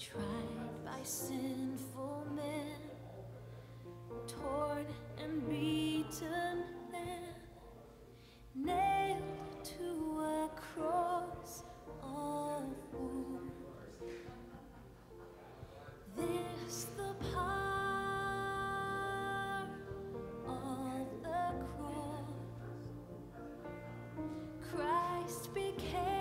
tried by sinful men, torn and beaten then, nailed to a cross of wood. This the power of the cross. Christ became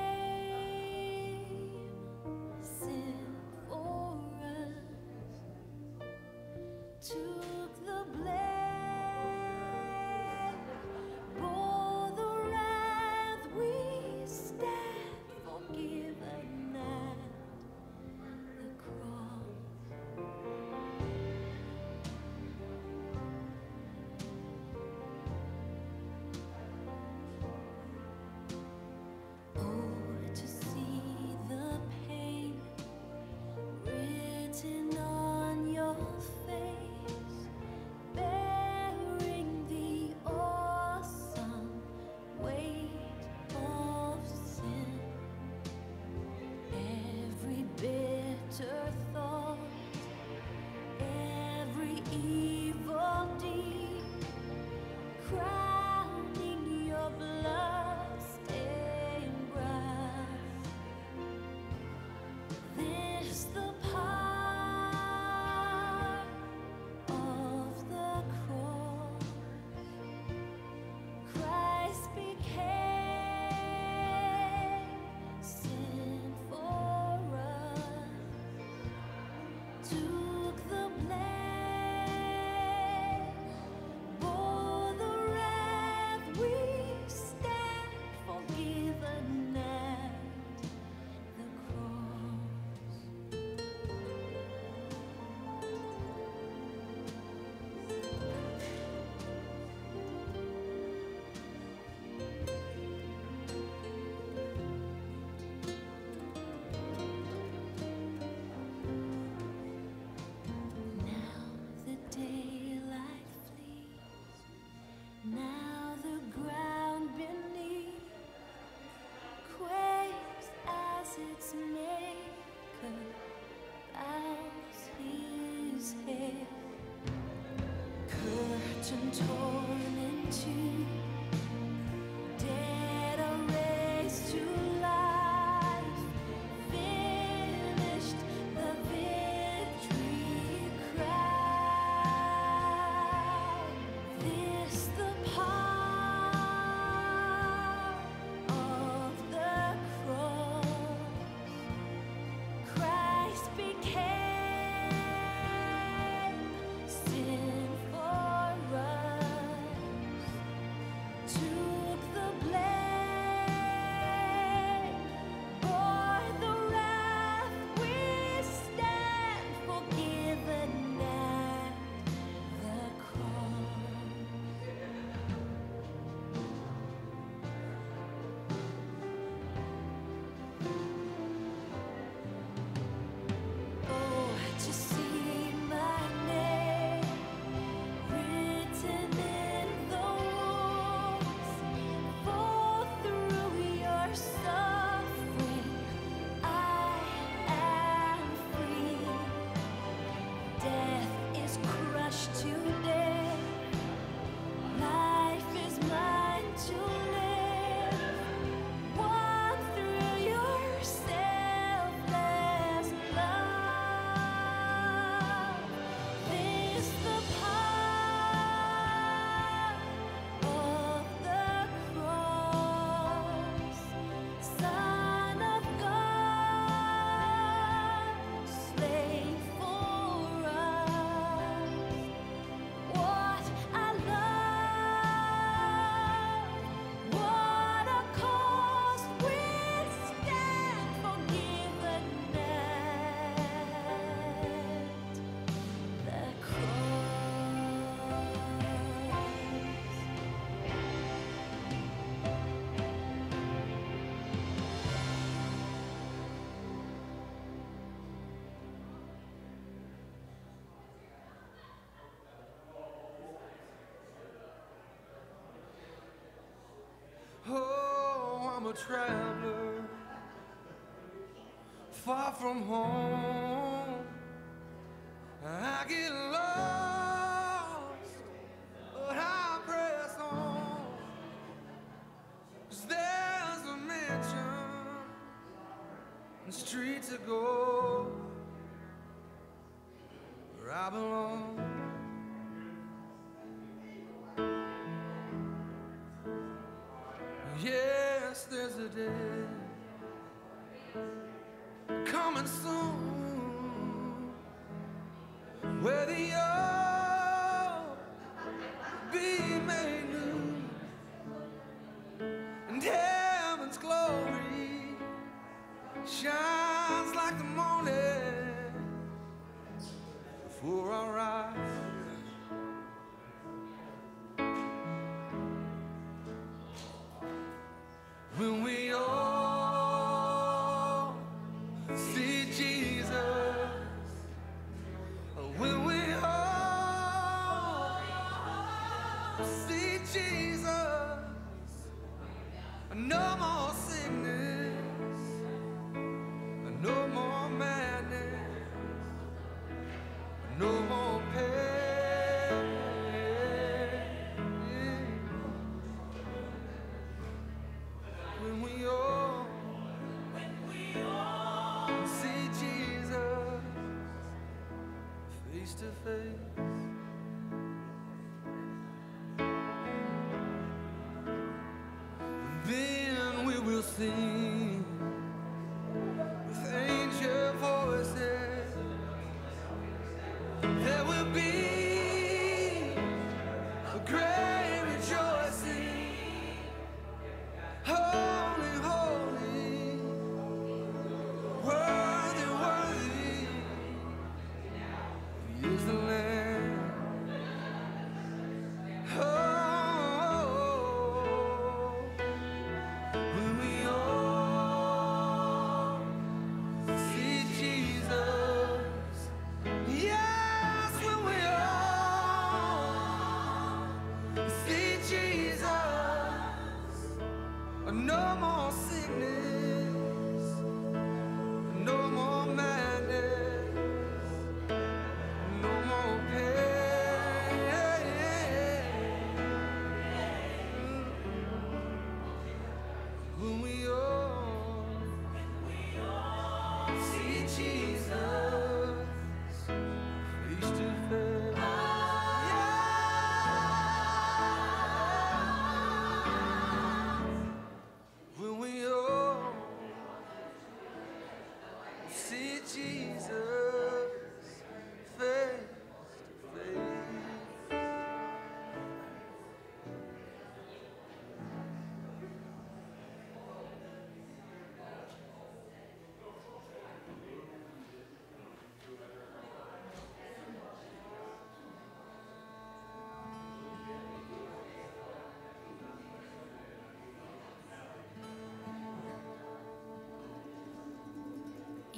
told. A traveler far from home. see Jesus face to face. Then we will sing.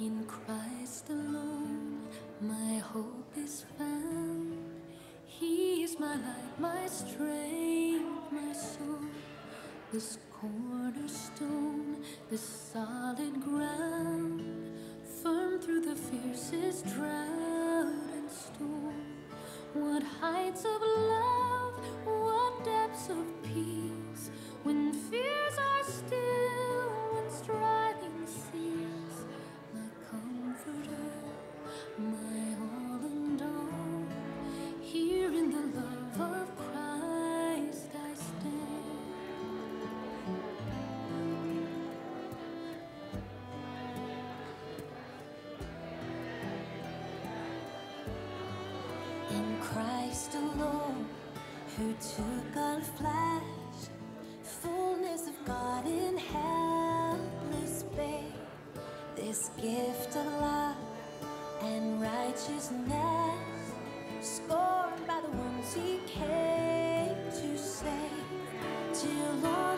In Christ alone, my hope is found. He is my light, my strength, my soul. This cornerstone, this solid ground, firm through the fiercest drought and storm. What heights of love, what depths of Christ alone, who took on flesh, fullness of God in helpless babe. This gift of love and righteousness, scorned by the ones he came to save. Till Lord.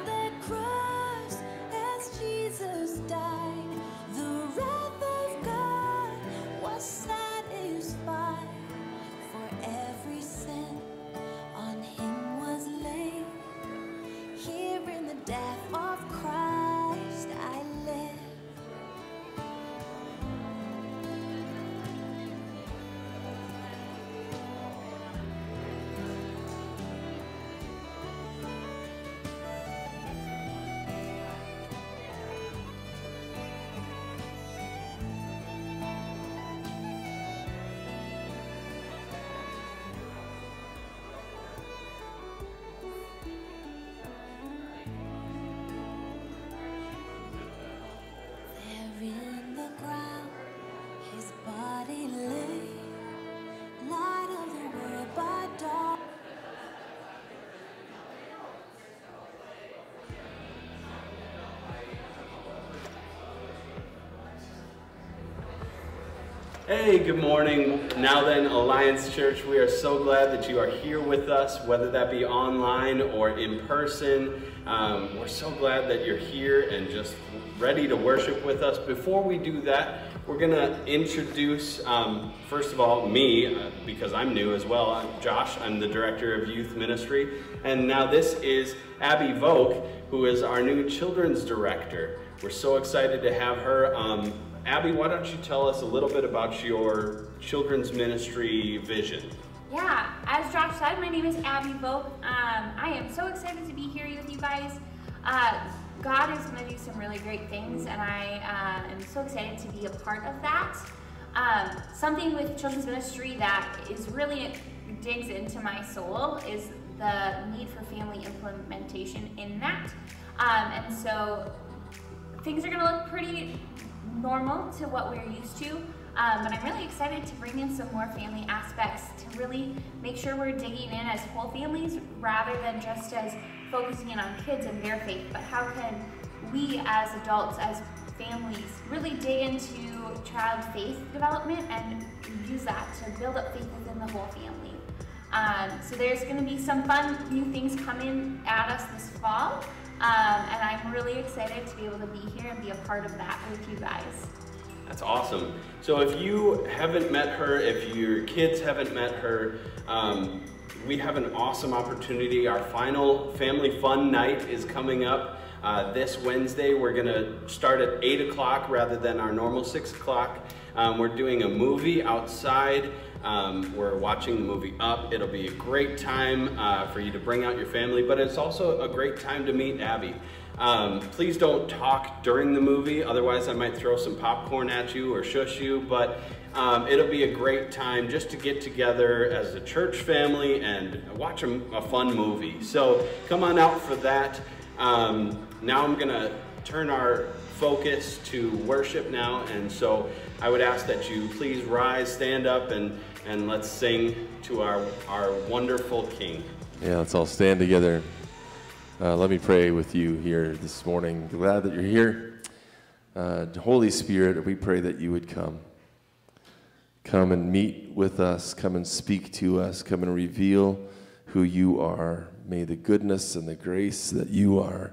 Hey, good morning. Nowthen Alliance Church, we are so glad that you are here with us, whether that be online or in person. Um, we're so glad that you're here and just ready to worship with us. Before we do that, we're going to introduce, um, first of all, me, uh, because I'm new as well. I'm Josh, I'm the Director of Youth Ministry. And now this is Abby Vogt, who is our new Children's Director. We're so excited to have her. Um, Abby, why don't you tell us a little bit about your children's ministry vision? Yeah, as Josh said, my name is Abby Vogt. Um, I am so excited to be here with you guys. Uh, God is going to do some really great things, and I uh, am so excited to be a part of that. Um, something with children's ministry that is really digs into my soul is the need for family implementation in that. Um, and so things are going to look pretty normal to what we're used to. Um, but I'm really excited to bring in some more family aspects to really make sure we're digging in as whole families rather than just as focusing in on kids and their faith. But how can we as adults, as families, really dig into child faith development and use that to build up faith within the whole family. Um, so there's going to be some fun new things coming at us this fall. Um, and I'm really excited to be able to be here and be a part of that with you guys. That's awesome. So if you haven't met her, if your kids haven't met her, um, we have an awesome opportunity. Our final family fun night is coming up uh, this Wednesday. We're to start at 8 o'clock rather than our normal 6 o'clock. Um, we're doing a movie outside. Um, we're watching the movie Up. It'll be a great time uh, for you to bring out your family, but it's also a great time to meet Abby. Um, please don't talk during the movie, otherwise I might throw some popcorn at you or shush you, but um, it'll be a great time just to get together as a church family and watch a, a fun movie. So come on out for that. Um, now I'm gonna turn our focus to worship now, and so I would ask that you please rise, stand up, and, and let's sing to our, our wonderful King. Yeah, let's all stand together. Uh, let me pray with you here this morning. Glad that you're here. Uh, Holy Spirit, we pray that you would come. Come and meet with us. Come and speak to us. Come and reveal who you are. May the goodness and the grace that you are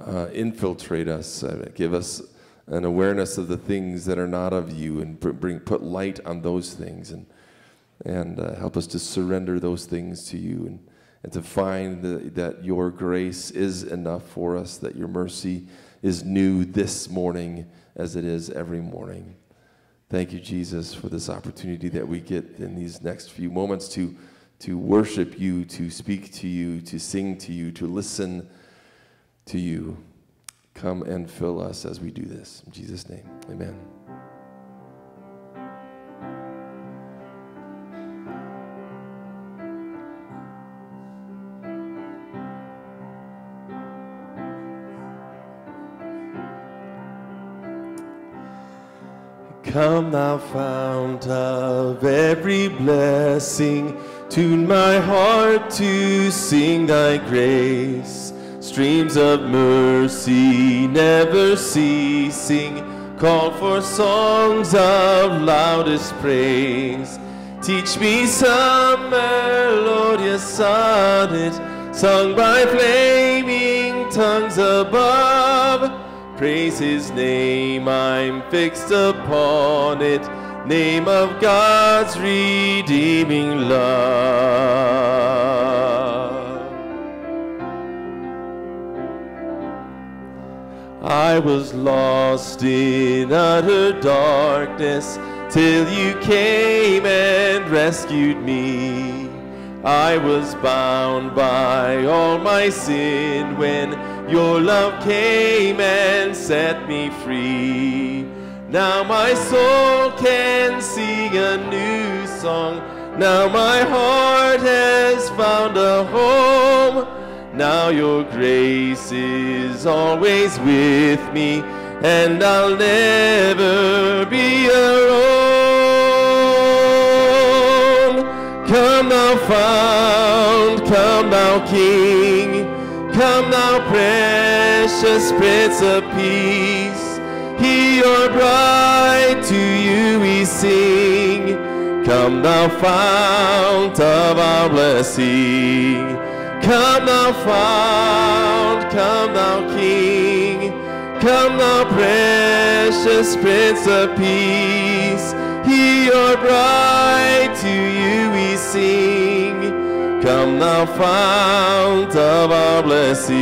uh, infiltrate us. Uh, give us an awareness of the things that are not of you and br- bring put light on those things and and uh, help us to surrender those things to you and, and to find the, that your grace is enough for us, that your mercy is new this morning as it is every morning. Thank you, Jesus, for this opportunity that we get in these next few moments to, to worship you, to speak to you, to sing to you, to listen to you. Come and fill us as we do this. In Jesus' name, amen. Come, thou fount of every blessing, tune my heart to sing thy grace. Streams of mercy never ceasing, call for songs of loudest praise. Teach me some melodious sonnet, sung by flaming tongues above. Praise his name, I'm fixed upon it, name of God's redeeming love. I was lost in utter darkness till you came and rescued me. I was bound by all my sin when your love came and set me free. Now my soul can sing a new song. Now my heart has found a home. Now your grace is always with me, and I'll never be alone. Come thou found, come thou king, come thou precious prince of peace. He your bride to you we sing. Come thou fount of our blessing. Come thou fount, come thou King. Come thou precious Prince of Peace. He your bride, to you we sing. Come thou fount of our blessing.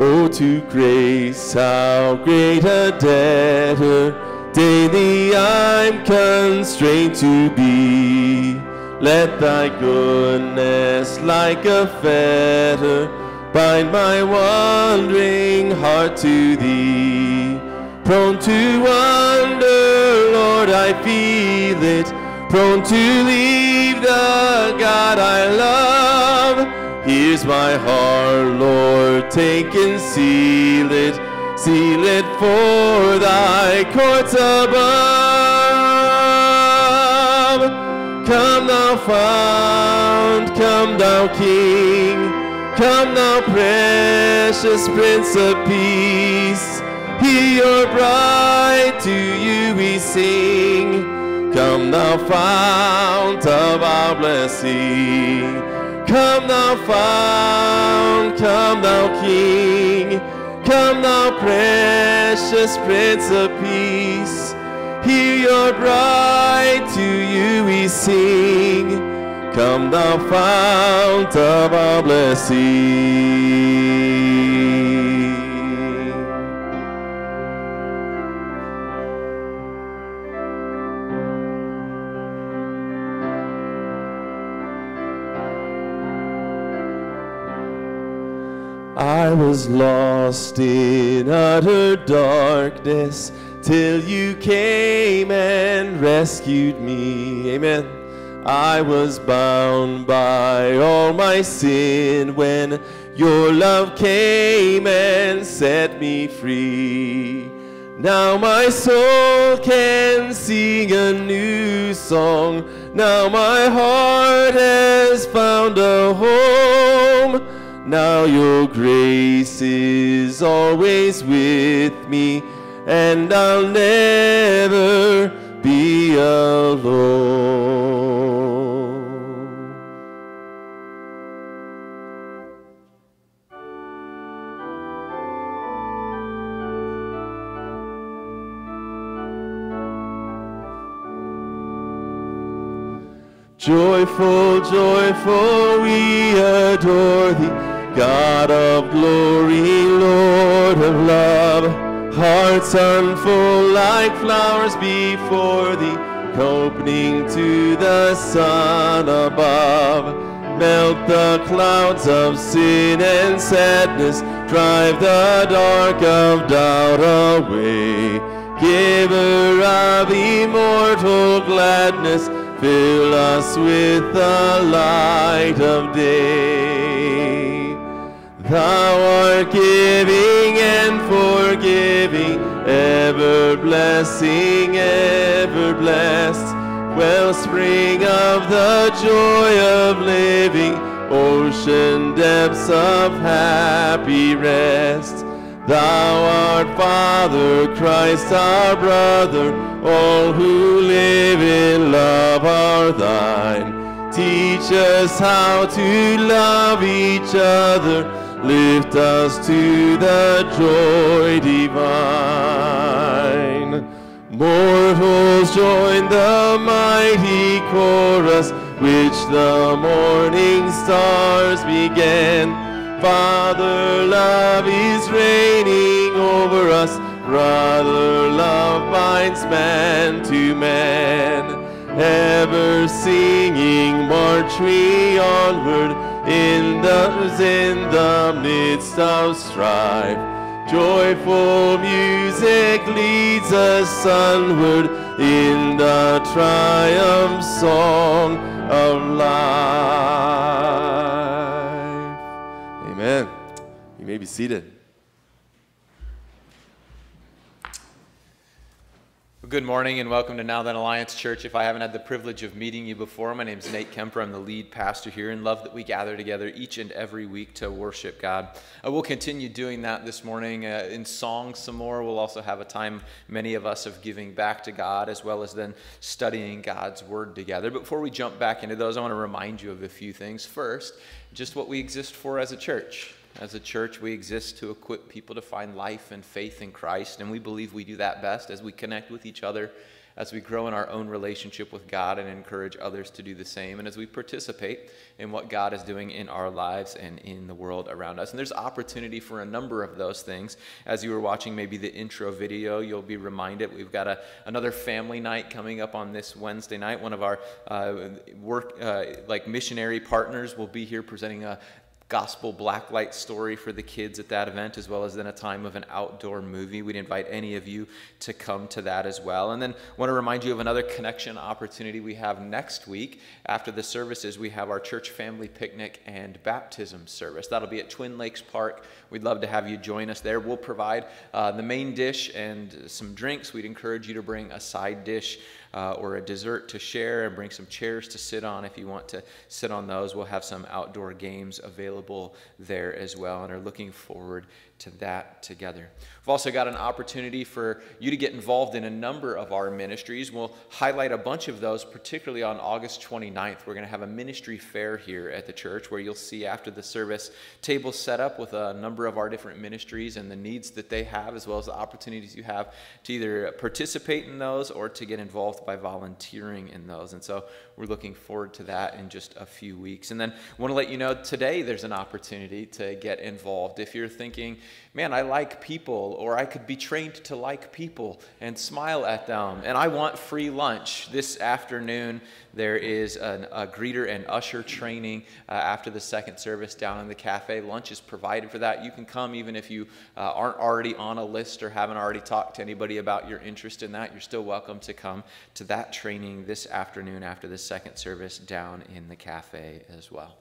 Oh, to grace, how great a debtor daily I'm constrained to be. Let thy goodness, like a fetter, bind my wandering heart to thee. Prone to wander, Lord, I feel it. Prone to leave the God I love. Here's my heart, Lord, take and seal it, seal it for thy courts above. Come thou fount, come thou King, come thou precious Prince of Peace. He your bride, to you we sing. Come thou fount of our blessing. Come thou fount, come thou King, come thou precious Prince of Peace. Hear your bride, to you we sing. Come thou fount of our blessing. Was lost in utter darkness till you came and rescued me. Amen. I was bound by all my sin when your love came and set me free. Now my soul can sing a new song. Now my heart has found a home. Now your grace is always with me, and I'll never be alone. Joyful, joyful, we adore thee, God of glory, Lord of love. Hearts unfold like flowers before thee, opening to the sun above. Melt the clouds of sin and sadness, drive the dark of doubt away. Giver of immortal gladness, fill us with the light of day. Thou art giving and forgiving, ever blessing, ever blessed. Wellspring of the joy of living, ocean depths of happy rest. Thou art Father, Christ our brother, all who live in love are thine. Teach us how to love each other, lift us to the joy divine. Mortals join the mighty chorus, which the morning stars began. Father, love is reigning over us. Brother, love binds man to man. Ever singing, march we onward in the, in the midst of strife. Joyful music leads us onward in the triumph song of life. Amen. You may be seated. Good morning and welcome to Nowthen Alliance Church. If I haven't had the privilege of meeting you before, my name is Nate Kemper. I'm the lead pastor here and love that we gather together each and every week to worship God. Uh, we'll continue doing that this morning uh, in song some more. We'll also have a time, many of us, of giving back to God as well as then studying God's Word together. But before we jump back into those, I want to remind you of a few things. First, just what we exist for as a church. As a church, we exist to equip people to find life and faith in Christ, and we believe we do that best as we connect with each other, as we grow in our own relationship with God and encourage others to do the same, and as we participate in what God is doing in our lives and in the world around us. And there's opportunity for a number of those things. As you were watching maybe the intro video, you'll be reminded we've got a, another family night coming up on this Wednesday night. One of our uh, work, uh, like missionary partners, will be here presenting a gospel blacklight story for the kids at that event, as well as then a time of an outdoor movie. We'd invite any of you to come to that as well. And then want to remind you of another connection opportunity we have next week. After the services, we have our church family picnic and baptism service. That'll be at Twin Lakes Park. We'd love to have you join us there. We'll provide uh, the main dish and some drinks. We'd encourage you to bring a side dish uh, or a dessert to share and bring some chairs to sit on if you want to sit on those. We'll have some outdoor games available there as well and are looking forward to that together. We've also got an opportunity for you to get involved in a number of our ministries. We'll highlight a bunch of those, particularly on August 29th. We're going to have a ministry fair here at the church where you'll see after the service tables set up with a number of our different ministries and the needs that they have, as well as the opportunities you have to either participate in those or to get involved by volunteering in those. And so we're looking forward to that in just a few weeks. And then want to let you know today there's an opportunity to get involved. If you're thinking, man, I like people, or I could be trained to like people and smile at them, and I want free lunch. This afternoon, there is an, a greeter and usher training uh, after the second service down in the cafe. Lunch is provided for that. You can come even if you uh, aren't already on a list or haven't already talked to anybody about your interest in that. You're still welcome to come to that training this afternoon after the second service down in the cafe as well.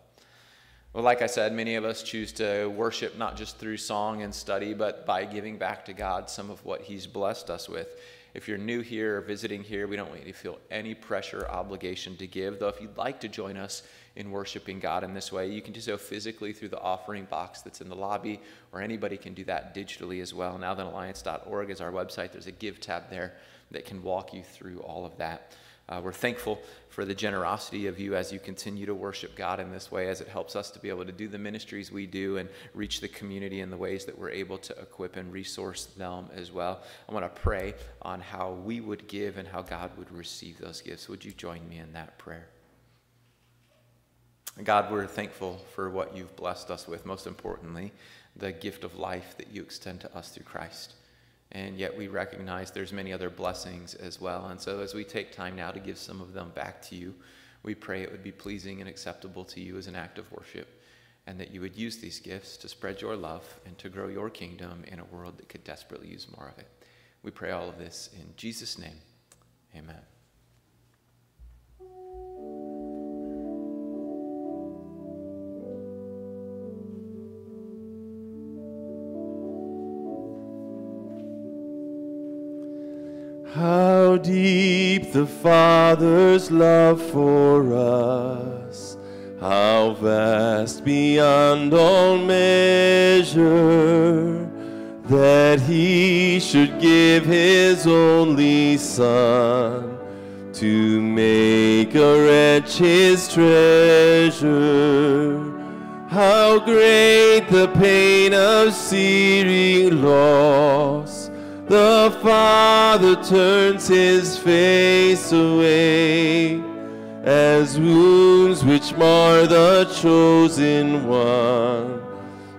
Well, like I said, many of us choose to worship not just through song and study, but by giving back to God some of what He's blessed us with. If you're new here or visiting here, we don't want you to feel any pressure or obligation to give. Though, if you'd like to join us in worshiping God in this way, you can do so physically through the offering box that's in the lobby, or anybody can do that digitally as well. nowthenalliance.org is our website. There's a give tab there that can walk you through all of that. Uh, we're thankful for the generosity of you as you continue to worship God in this way, as it helps us to be able to do the ministries we do and reach the community in the ways that we're able to equip and resource them as well. I want to pray on how we would give and how God would receive those gifts. Would you join me in that prayer? God, we're thankful for what you've blessed us with, most importantly, the gift of life that you extend to us through Christ and yet we recognize there's many other blessings as well. And so as we take time now to give some of them back to you, we pray it would be pleasing and acceptable to you as an act of worship, and that you would use these gifts to spread your love and to grow your kingdom in a world that could desperately use more of it. We pray all of this in Jesus' name. Amen. Deep the Father's love for us, how vast beyond all measure, that He should give His only Son to make a wretch His treasure. How great the pain of seeing loss the Father turns his face away as wounds which mar the chosen one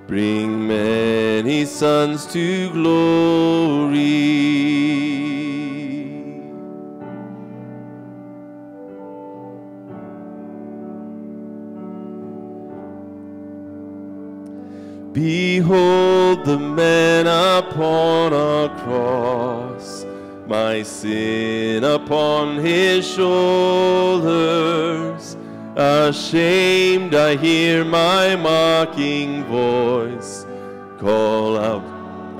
bring many sons to glory. Behold the man upon a cross, my sin upon his shoulders. Ashamed, I hear my mocking voice call out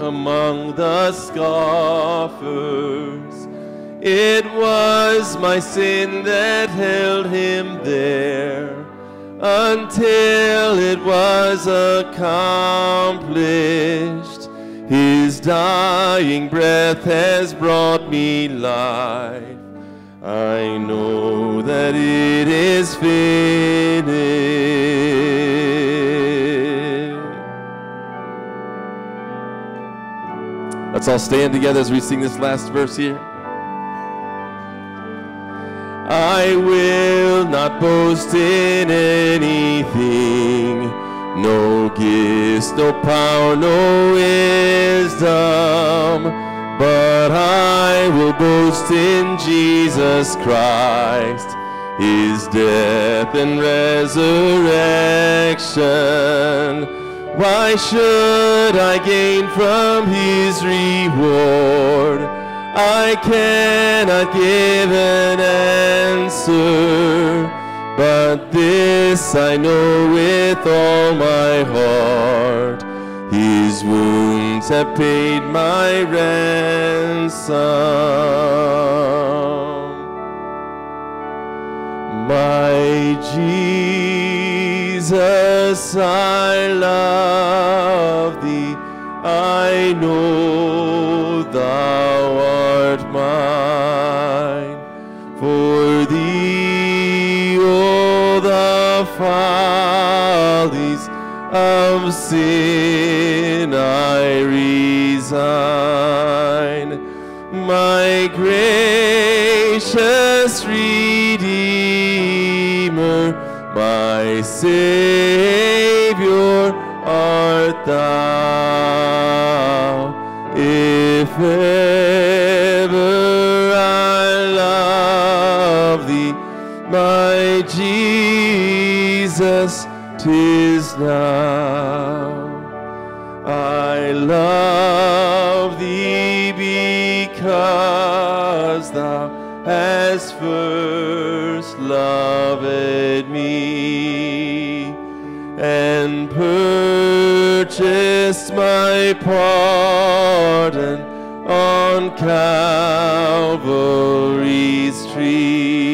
among the scoffers. It was my sin that held him there until it was accomplished. His dying breath has brought me life. I know that it is finished. Let's all stand together as we sing this last verse here. I will boast in anything, no gifts, no power, no wisdom, but I will boast in Jesus Christ, his death and resurrection. Why should I gain from his reward? I cannot give an answer, but this I know with all my heart. His wounds have paid my ransom. My Jesus, I love thee. I know thou of sin I resign. My gracious Redeemer, my Savior art thou. If ever I love thee, my Jesus, tis now. I love thee because thou hast first loved me and purchased my pardon on Calvary's tree.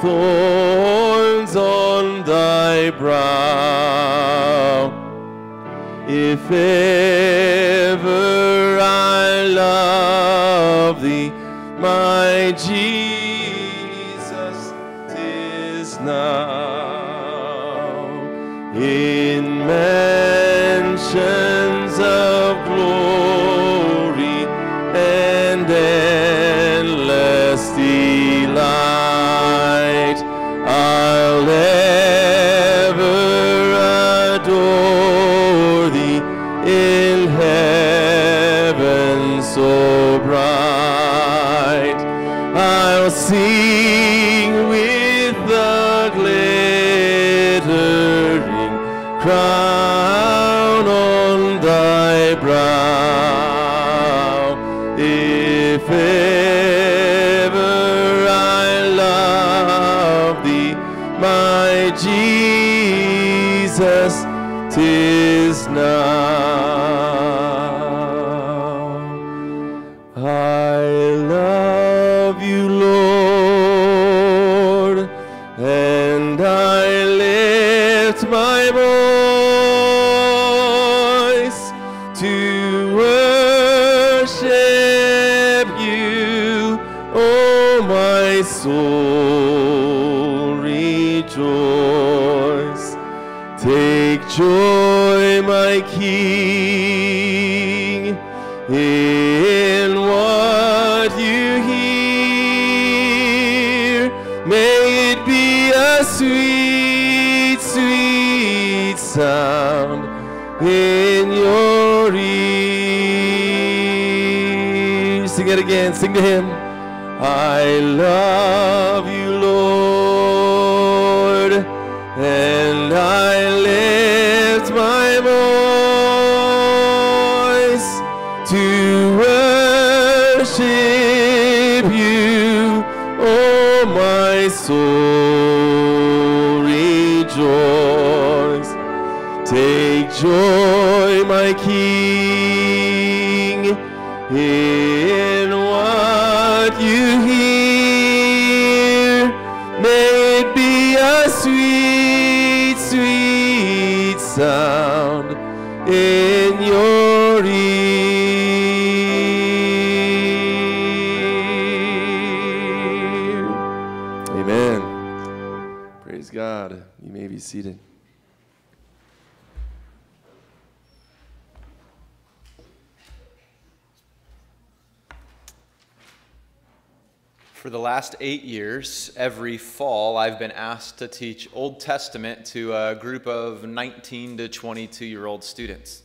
Thorns on thy brow. If I'll Sing to him. I love seated. For the last eight years, every fall, I've been asked to teach Old Testament to a group of 19 to 22 year old students.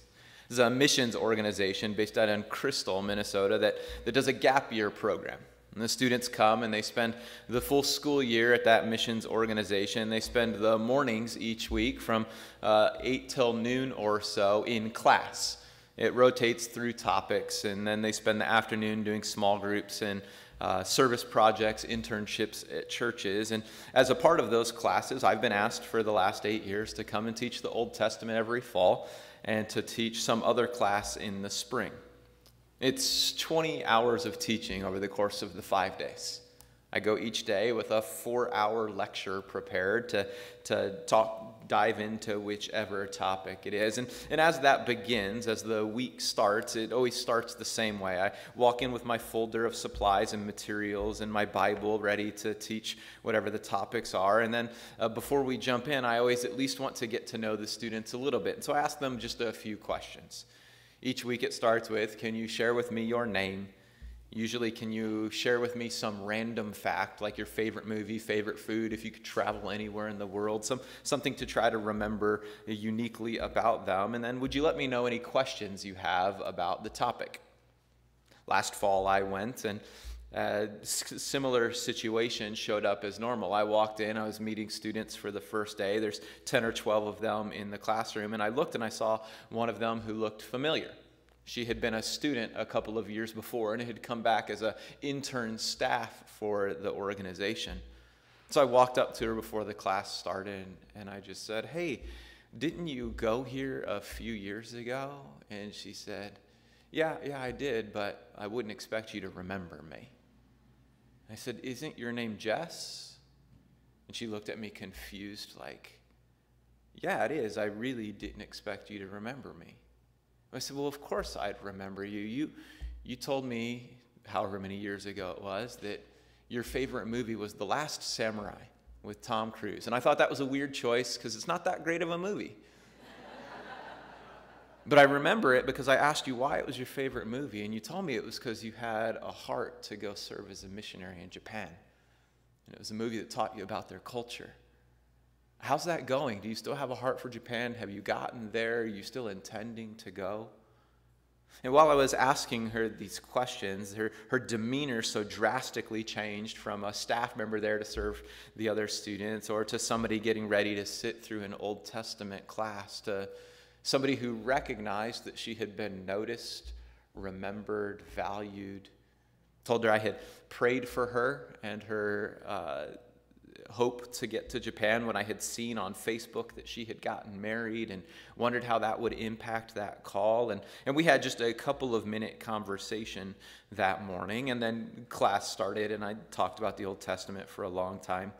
This is a missions organization based out in Crystal, Minnesota, that, that does a gap year program. And the students come and they spend the full school year at that missions organization. They spend the mornings each week from uh, 8 till noon or so in class. It rotates through topics, and then they spend the afternoon doing small groups and uh, service projects, internships at churches. And as a part of those classes, I've been asked for the last eight years to come and teach the Old Testament every fall and to teach some other class in the spring. It's 20 hours of teaching over the course of the five days. I go each day with a four hour lecture prepared to, to talk, dive into whichever topic it is. And, and as that begins, as the week starts, it always starts the same way. I walk in with my folder of supplies and materials and my Bible ready to teach whatever the topics are. And then uh, before we jump in, I always at least want to get to know the students a little bit. And so I ask them just a few questions. Each week it starts with Can you share with me your name? Usually, can you share with me some random fact, like your favorite movie, favorite food, if you could travel anywhere in the world, some, something to try to remember uniquely about them? And then, would you let me know any questions you have about the topic? Last fall, I went and Uh, a similar situation showed up as normal. I walked in, I was meeting students for the first day. There's 10 or 12 of them in the classroom, and I looked and I saw one of them who looked familiar. She had been a student a couple of years before and had come back as an intern staff for the organization. So I walked up to her before the class started and I just said, Hey, didn't you go here a few years ago? And she said, Yeah, yeah, I did, but I wouldn't expect you to remember me. I said, Isn't your name Jess? And she looked at me confused, like, Yeah, it is. I really didn't expect you to remember me. I said, Well, of course I'd remember you. You, you told me, however many years ago it was, that your favorite movie was The Last Samurai with Tom Cruise. And I thought that was a weird choice because it's not that great of a movie. But I remember it because I asked you why it was your favorite movie, and you told me it was because you had a heart to go serve as a missionary in Japan. And it was a movie that taught you about their culture. How's that going? Do you still have a heart for Japan? Have you gotten there? Are you still intending to go? And while I was asking her these questions, her, her demeanor so drastically changed from a staff member there to serve the other students or to somebody getting ready to sit through an Old Testament class to somebody who recognized that she had been noticed, remembered, valued. Told her I had prayed for her and her uh, hope to get to Japan when I had seen on Facebook that she had gotten married and wondered how that would impact that call. And, and we had just a couple of minute conversation that morning. And then class started, and I talked about the Old Testament for a long time.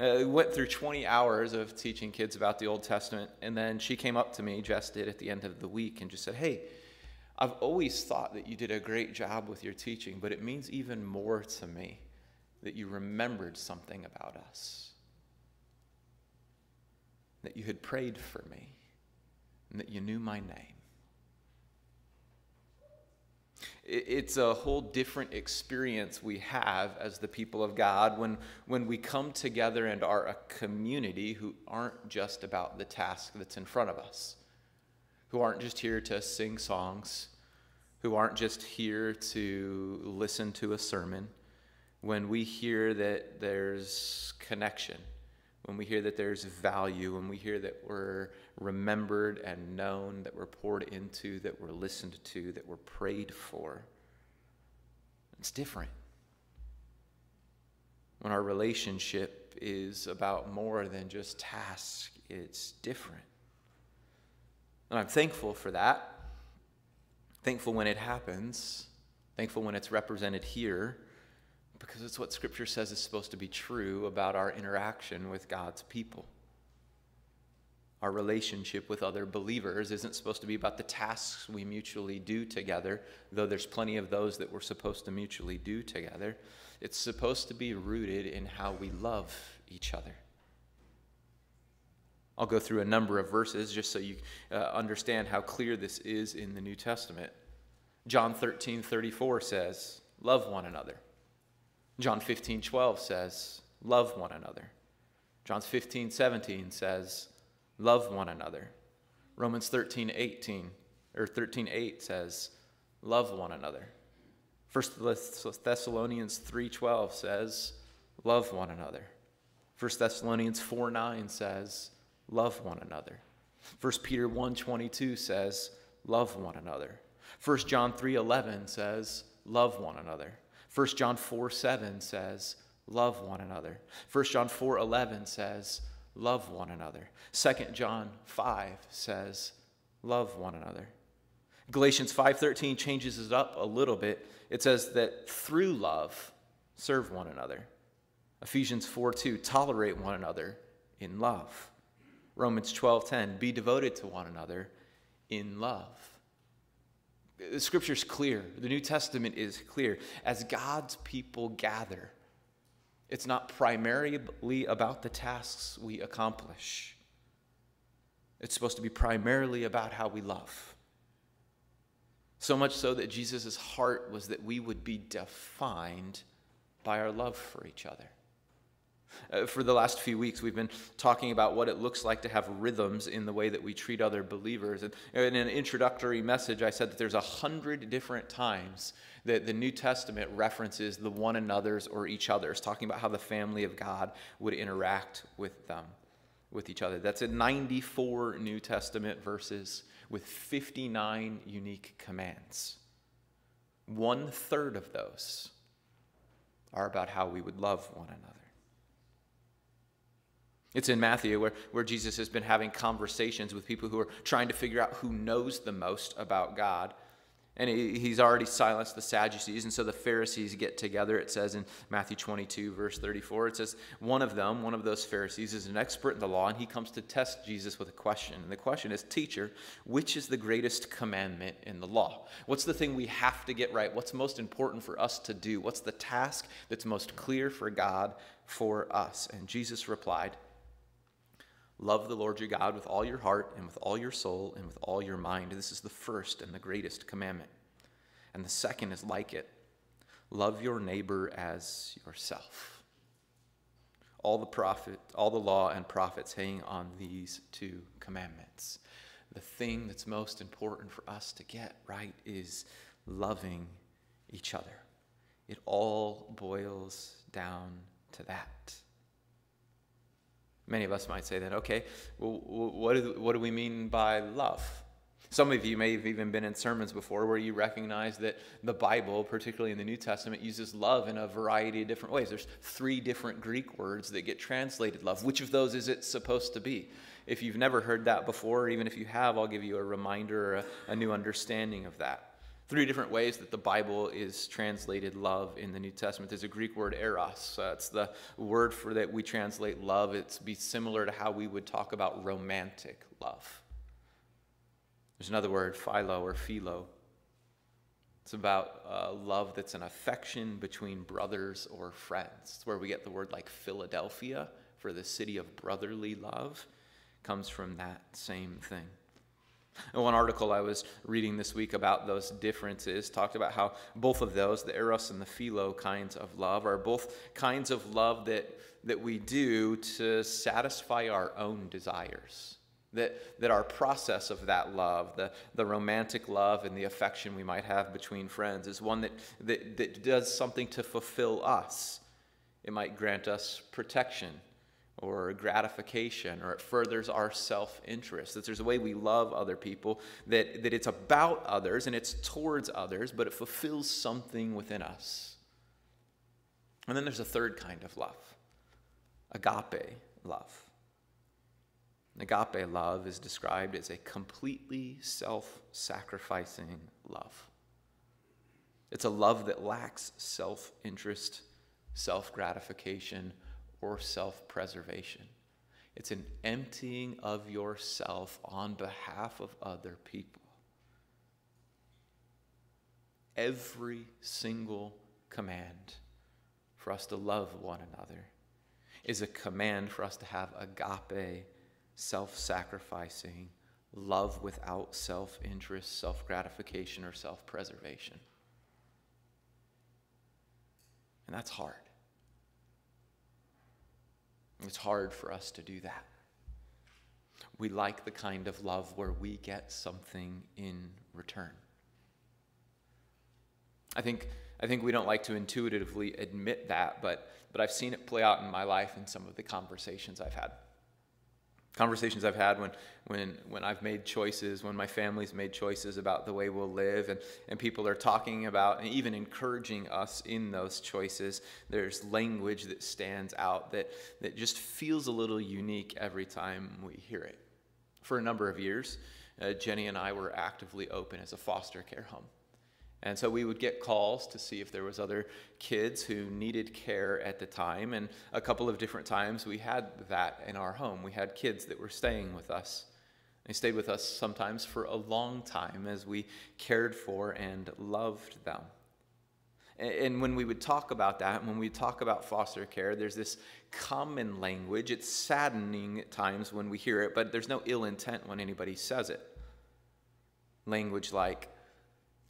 Uh, went through 20 hours of teaching kids about the Old Testament. And then she came up to me, Jess did, at the end of the week, and just said, Hey, I've always thought that you did a great job with your teaching, but it means even more to me that you remembered something about us, that you had prayed for me, and that you knew my name. It's a whole different experience we have as the people of God when, when we come together and are a community who aren't just about the task that's in front of us, who aren't just here to sing songs, who aren't just here to listen to a sermon. When we hear that there's connection, when we hear that there's value, when we hear that we're remembered and known, that we're poured into, that we're listened to, that we're prayed for. It's different. When our relationship is about more than just task, it's different. And I'm thankful for that. Thankful when it happens. Thankful when it's represented here because it's what Scripture says is supposed to be true about our interaction with God's people. Our relationship with other believers isn't supposed to be about the tasks we mutually do together, though there's plenty of those that we're supposed to mutually do together. It's supposed to be rooted in how we love each other. I'll go through a number of verses just so you uh, understand how clear this is in the New Testament. John 13, 34 says, Love one another. John 15, 12 says, Love one another. John 15, 17 says, Love one another. Romans 13, 18, or 13, 8 says, Love one another. 1 Thessalonians 3:12 says, "Love one another." 1 Thessalonians 4, 9 says, "Love one another." 1 Peter 1:22 says, "Love one another." 1 John 3:11 says, "Love one another." 1 John 4, 7 says, "Love one another." 1 John 4:11 says, "Love one another." 2 John 5 says, "Love one another." Galatians 5:13 changes it up a little bit. It says that through love serve one another. Ephesians 4:2 tolerate one another in love. Romans 12:10 be devoted to one another in love. The scripture's clear. The New Testament is clear. As God's people gather, it's not primarily about the tasks we accomplish. It's supposed to be primarily about how we love. So much so that Jesus' heart was that we would be defined by our love for each other. Uh, for the last few weeks, we've been talking about what it looks like to have rhythms in the way that we treat other believers. And in an introductory message, I said that there's a hundred different times that the New Testament references the one another's or each other's, talking about how the family of God would interact with them, with each other. That's in 94 New Testament verses with 59 unique commands. One third of those are about how we would love one another. It's in Matthew where, where Jesus has been having conversations with people who are trying to figure out who knows the most about God. And he, he's already silenced the Sadducees, and so the Pharisees get together. It says in Matthew 22, verse 34, it says, One of them, one of those Pharisees, is an expert in the law, and he comes to test Jesus with a question. And the question is, Teacher, which is the greatest commandment in the law? What's the thing we have to get right? What's most important for us to do? What's the task that's most clear for God for us? And Jesus replied, Love the Lord your God with all your heart and with all your soul and with all your mind. This is the first and the greatest commandment. And the second is like it love your neighbor as yourself. All the prophet, all the law and prophets hang on these two commandments. The thing that's most important for us to get right is loving each other. It all boils down to that. Many of us might say then, okay, well, what, do, what do we mean by love? Some of you may have even been in sermons before where you recognize that the Bible, particularly in the New Testament, uses love in a variety of different ways. There's three different Greek words that get translated love. Which of those is it supposed to be? If you've never heard that before, or even if you have, I'll give you a reminder or a, a new understanding of that three different ways that the Bible is translated love in the New Testament. There's a Greek word eros. Uh, it's the word for that we translate love. It's be similar to how we would talk about romantic love. There's another word, philo or philo. It's about uh, love that's an affection between brothers or friends. It's where we get the word like Philadelphia for the city of brotherly love. Comes from that same thing. And one article I was reading this week about those differences talked about how both of those, the eros and the philo kinds of love, are both kinds of love that, that we do to satisfy our own desires. That, that our process of that love, the, the romantic love and the affection we might have between friends, is one that, that, that does something to fulfill us. It might grant us protection or gratification or it furthers our self-interest that there's a way we love other people that, that it's about others and it's towards others but it fulfills something within us and then there's a third kind of love agape love Agape love is described as a completely self sacrificing love. It's a love that lacks self interest, self gratification, or self preservation. It's an emptying of yourself on behalf of other people. Every single command for us to love one another is a command for us to have agape, self sacrificing love without self interest, self gratification, or self preservation. And that's hard. It's hard for us to do that. We like the kind of love where we get something in return. I think, I think we don't like to intuitively admit that, but, but I've seen it play out in my life in some of the conversations I've had. Conversations I've had when, when, when I've made choices, when my family's made choices about the way we'll live, and, and people are talking about and even encouraging us in those choices. There's language that stands out that, that just feels a little unique every time we hear it. For a number of years, uh, Jenny and I were actively open as a foster care home. And so we would get calls to see if there was other kids who needed care at the time. And a couple of different times we had that in our home. We had kids that were staying with us. They stayed with us sometimes for a long time as we cared for and loved them. And when we would talk about that, when we talk about foster care, there's this common language. It's saddening at times when we hear it, but there's no ill intent when anybody says it. Language like,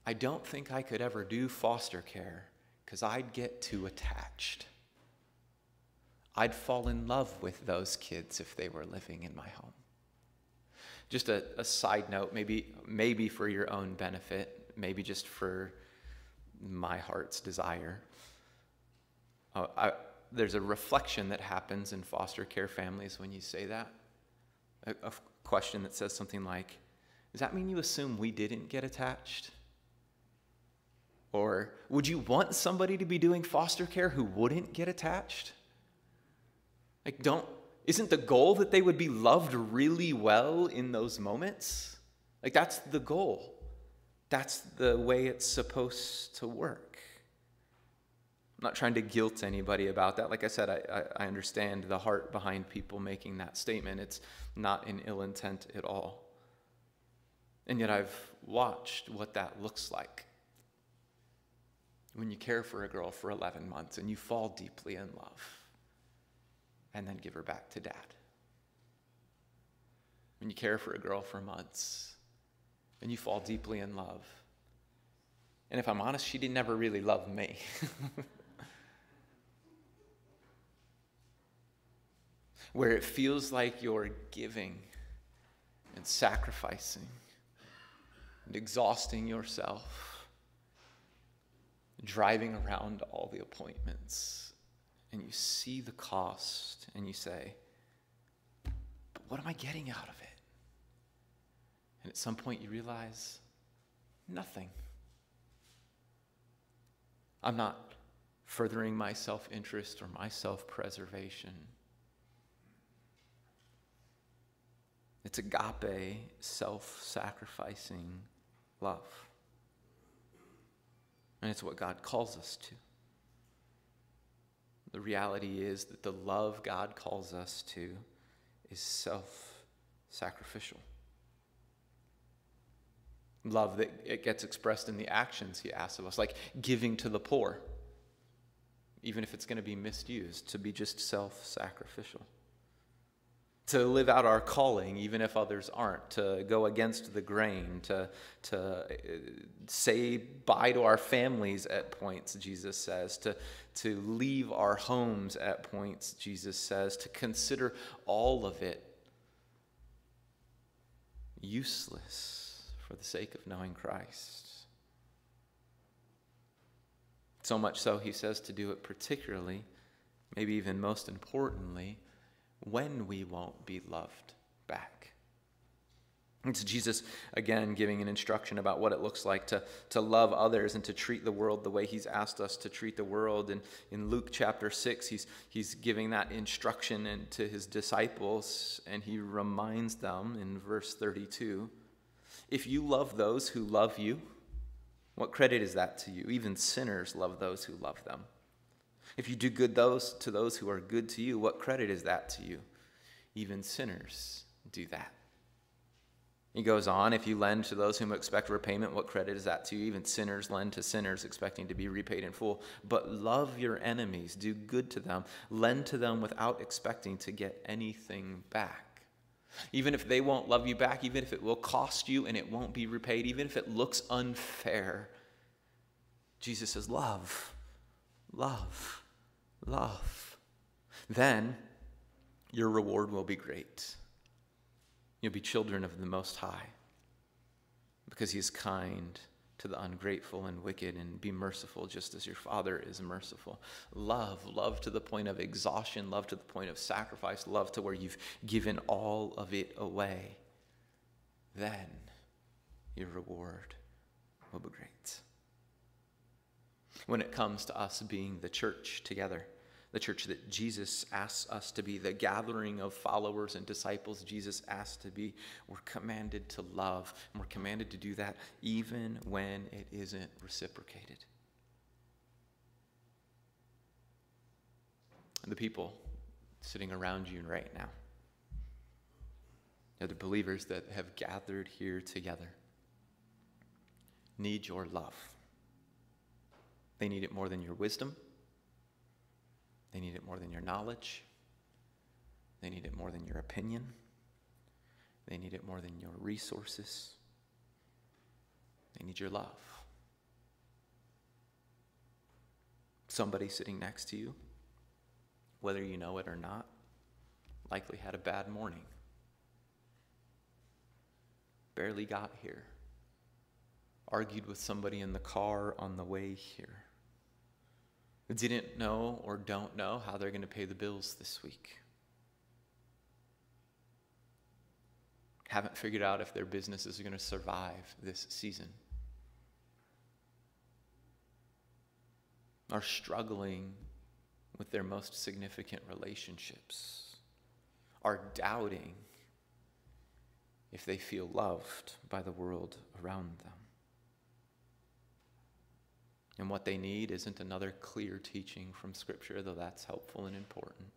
I don't think I could ever do foster care because I'd get too attached. I'd fall in love with those kids if they were living in my home. Just a, a side note, maybe, maybe for your own benefit, maybe just for my heart's desire. Uh, I, there's a reflection that happens in foster care families when you say that. A, a question that says something like, Does that mean you assume we didn't get attached? Or would you want somebody to be doing foster care who wouldn't get attached? Like, don't, isn't the goal that they would be loved really well in those moments? Like, that's the goal. That's the way it's supposed to work. I'm not trying to guilt anybody about that. Like I said, I, I, understand the heart behind people making that statement. It's not in ill intent at all. And yet, I've watched what that looks like when you care for a girl for 11 months and you fall deeply in love and then give her back to dad. When you care for a girl for months and you fall deeply in love. And if I'm honest, she didn't ever really love me. Where it feels like you're giving and sacrificing and exhausting yourself driving around all the appointments and you see the cost and you say, but what am I getting out of it? And at some point you realize, nothing. I'm not furthering my self interest or my self preservation. It's agape, self sacrificing love. And it's what God calls us to. The reality is that the love God calls us to is self sacrificial. Love that it gets expressed in the actions he asks of us, like giving to the poor, even if it's going to be misused, to be just self sacrificial to live out our calling, even if others aren't, to go against the grain, to, to uh, say bye to our families at points, Jesus says, to, to leave our homes at points, Jesus says, to consider all of it useless for the sake of knowing Christ. So much so, he says, to do it particularly, maybe even most importantly, when we won't be loved back. It's Jesus, again, giving an instruction about what it looks like to, to love others and to treat the world the way he's asked us to treat the world. And in Luke chapter 6, he's, he's giving that instruction in- to his disciples, and he reminds them in verse 32 If you love those who love you, what credit is that to you? Even sinners love those who love them. If you do good those to those who are good to you, what credit is that to you? Even sinners do that. He goes on, if you lend to those whom expect repayment, what credit is that to you? Even sinners lend to sinners expecting to be repaid in full. But love your enemies, do good to them, lend to them without expecting to get anything back. Even if they won't love you back, even if it will cost you and it won't be repaid, even if it looks unfair, Jesus says, love, love, love. Then your reward will be great. You'll be children of the Most High because He is kind to the ungrateful and wicked and be merciful just as your Father is merciful. Love, love to the point of exhaustion, love to the point of sacrifice, love to where you've given all of it away. Then your reward will be great. When it comes to us being the church together, the church that Jesus asks us to be, the gathering of followers and disciples Jesus asked to be. We're commanded to love, and we're commanded to do that even when it isn't reciprocated. The people sitting around you right now, the believers that have gathered here together, need your love. They need it more than your wisdom. They need it more than your knowledge. They need it more than your opinion. They need it more than your resources. They need your love. Somebody sitting next to you, whether you know it or not, likely had a bad morning. Barely got here. Argued with somebody in the car on the way here didn't know or don't know how they're going to pay the bills this week. Haven't figured out if their businesses are going to survive this season. Are struggling with their most significant relationships. Are doubting if they feel loved by the world around them. And what they need isn't another clear teaching from Scripture, though that's helpful and important.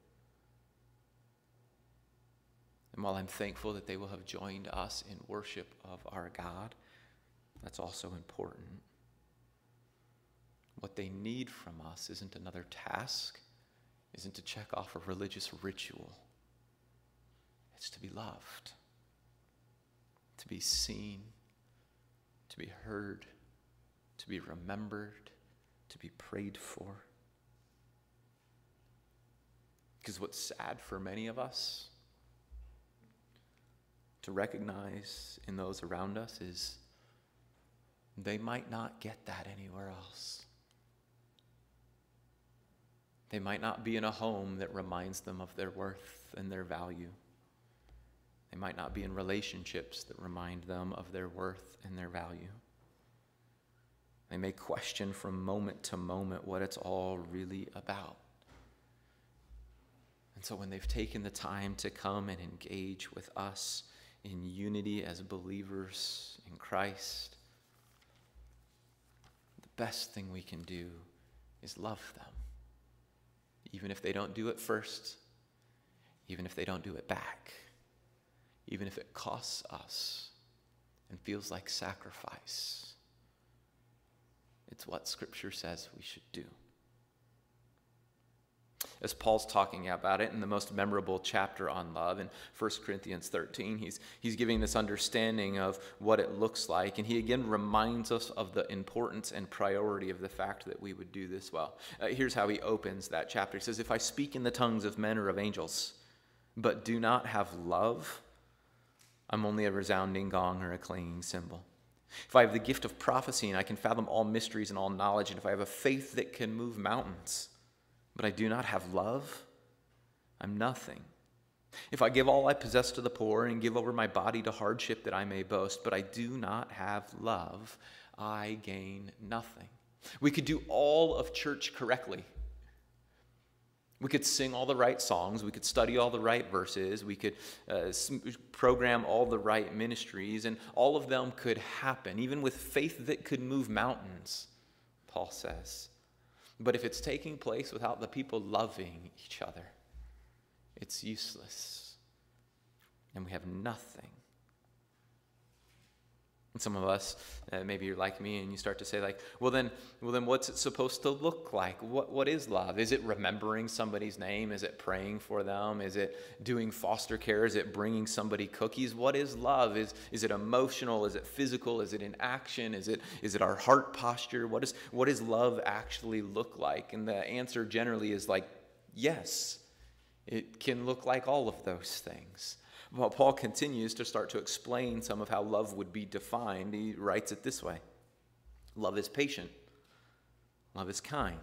And while I'm thankful that they will have joined us in worship of our God, that's also important. What they need from us isn't another task, isn't to check off a religious ritual. It's to be loved, to be seen, to be heard, to be remembered, to be prayed for. Because what's sad for many of us to recognize in those around us is they might not get that anywhere else. They might not be in a home that reminds them of their worth and their value. They might not be in relationships that remind them of their worth and their value. They may question from moment to moment what it's all really about. And so when they've taken the time to come and engage with us in unity as believers in Christ, the best thing we can do is love them. Even if they don't do it first, even if they don't do it back, even if it costs us and feels like sacrifice. It's what Scripture says we should do. As Paul's talking about it in the most memorable chapter on love in 1 Corinthians 13, he's, he's giving this understanding of what it looks like. And he again reminds us of the importance and priority of the fact that we would do this well. Uh, here's how he opens that chapter He says, If I speak in the tongues of men or of angels, but do not have love, I'm only a resounding gong or a clanging cymbal. If I have the gift of prophecy and I can fathom all mysteries and all knowledge, and if I have a faith that can move mountains, but I do not have love, I'm nothing. If I give all I possess to the poor and give over my body to hardship that I may boast, but I do not have love, I gain nothing. We could do all of church correctly. We could sing all the right songs. We could study all the right verses. We could uh, program all the right ministries, and all of them could happen, even with faith that could move mountains, Paul says. But if it's taking place without the people loving each other, it's useless. And we have nothing. Some of us, uh, maybe you're like me, and you start to say, like, well, then, well, then, what's it supposed to look like? What, what is love? Is it remembering somebody's name? Is it praying for them? Is it doing foster care? Is it bringing somebody cookies? What is love? Is, is it emotional? Is it physical? Is it in action? Is it, is it our heart posture? What, is, what does love actually look like? And the answer generally is like, yes. It can look like all of those things. Paul continues to start to explain some of how love would be defined. He writes it this way Love is patient, love is kind.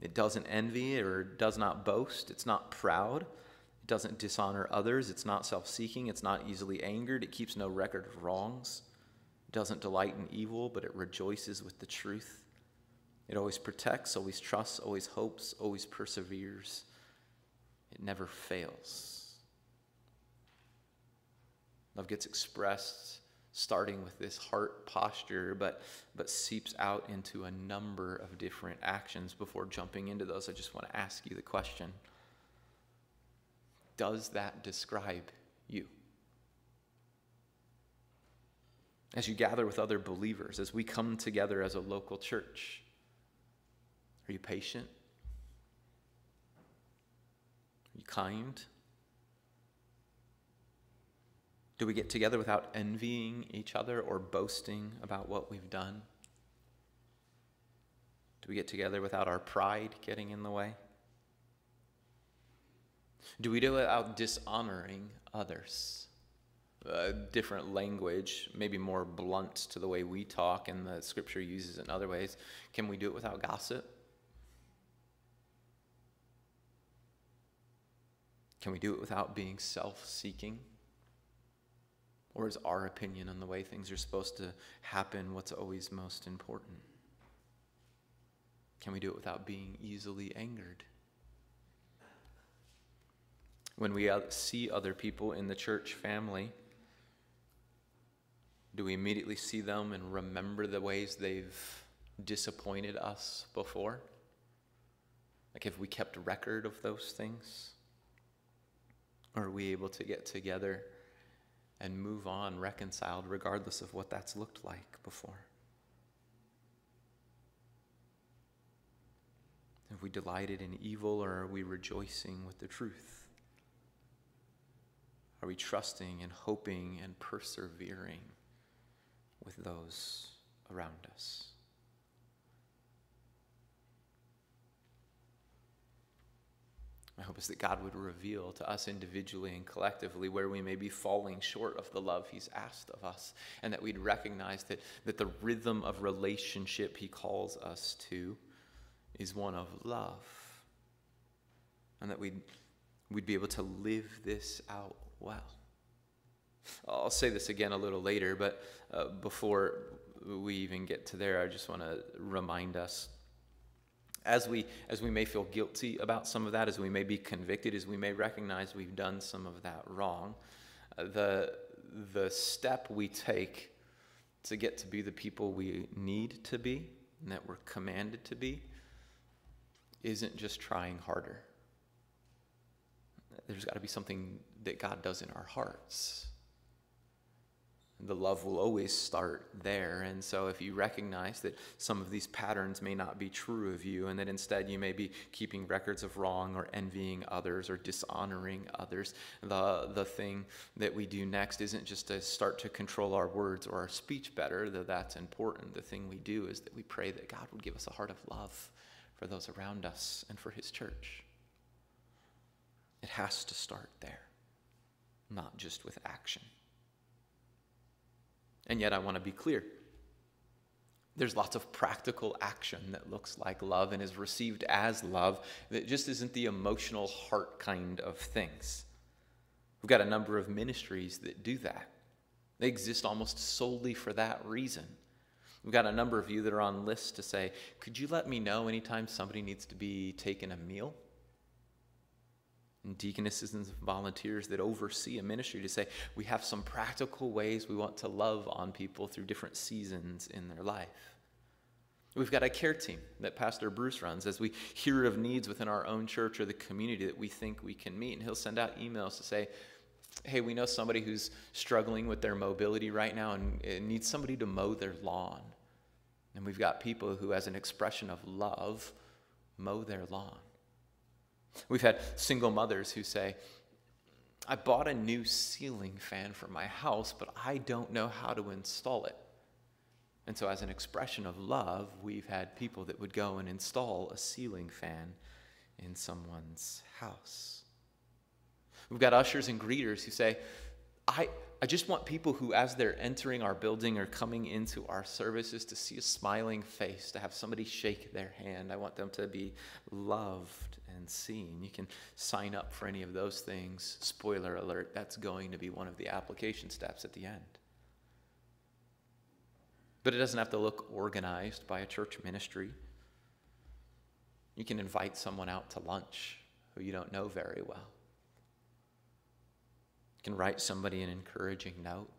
It doesn't envy or does not boast, it's not proud. It doesn't dishonor others. It's not self seeking. It's not easily angered. It keeps no record of wrongs. It doesn't delight in evil, but it rejoices with the truth. It always protects, always trusts, always hopes, always perseveres. It never fails. Love gets expressed starting with this heart posture, but, but seeps out into a number of different actions. Before jumping into those, I just want to ask you the question Does that describe you? As you gather with other believers, as we come together as a local church, are you patient? Are you kind? Do we get together without envying each other or boasting about what we've done? Do we get together without our pride getting in the way? Do we do it without dishonoring others? A different language, maybe more blunt to the way we talk, and the scripture uses it in other ways. Can we do it without gossip? Can we do it without being self seeking? Or is our opinion on the way things are supposed to happen what's always most important? Can we do it without being easily angered? When we uh, see other people in the church family, do we immediately see them and remember the ways they've disappointed us before? Like, have we kept record of those things? Are we able to get together and move on reconciled, regardless of what that's looked like before? Have we delighted in evil, or are we rejoicing with the truth? Are we trusting and hoping and persevering with those around us? My hope is that God would reveal to us individually and collectively where we may be falling short of the love He's asked of us, and that we'd recognize that, that the rhythm of relationship He calls us to is one of love, and that we'd, we'd be able to live this out well. I'll say this again a little later, but uh, before we even get to there, I just want to remind us as we as we may feel guilty about some of that as we may be convicted as we may recognize we've done some of that wrong uh, the the step we take to get to be the people we need to be and that we're commanded to be isn't just trying harder. There's got to be something that God does in our hearts the love will always start there. And so, if you recognize that some of these patterns may not be true of you, and that instead you may be keeping records of wrong or envying others or dishonoring others, the, the thing that we do next isn't just to start to control our words or our speech better, though that's important. The thing we do is that we pray that God would give us a heart of love for those around us and for His church. It has to start there, not just with action. And yet, I want to be clear. There's lots of practical action that looks like love and is received as love that just isn't the emotional heart kind of things. We've got a number of ministries that do that. They exist almost solely for that reason. We've got a number of you that are on lists to say, could you let me know anytime somebody needs to be taken a meal? And deaconesses and volunteers that oversee a ministry to say, we have some practical ways we want to love on people through different seasons in their life. We've got a care team that Pastor Bruce runs as we hear of needs within our own church or the community that we think we can meet. And he'll send out emails to say, hey, we know somebody who's struggling with their mobility right now and, needs somebody to mow their lawn. And we've got people who, as an expression of love, mow their lawn. We've had single mothers who say, I bought a new ceiling fan for my house, but I don't know how to install it. And so, as an expression of love, we've had people that would go and install a ceiling fan in someone's house. We've got ushers and greeters who say, I, I just want people who, as they're entering our building or coming into our services, to see a smiling face, to have somebody shake their hand. I want them to be loved and seen. You can sign up for any of those things. Spoiler alert, that's going to be one of the application steps at the end. But it doesn't have to look organized by a church ministry. You can invite someone out to lunch who you don't know very well. You can write somebody an encouraging note,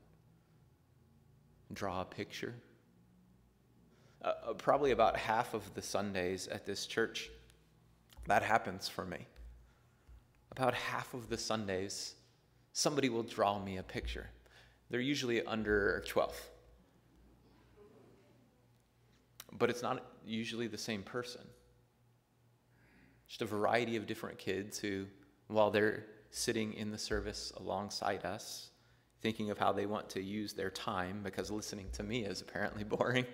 draw a picture. Uh, uh, probably about half of the Sundays at this church, that happens for me. About half of the Sundays, somebody will draw me a picture. They're usually under 12 but it's not usually the same person. Just a variety of different kids who, while they're sitting in the service alongside us, thinking of how they want to use their time because listening to me is apparently boring,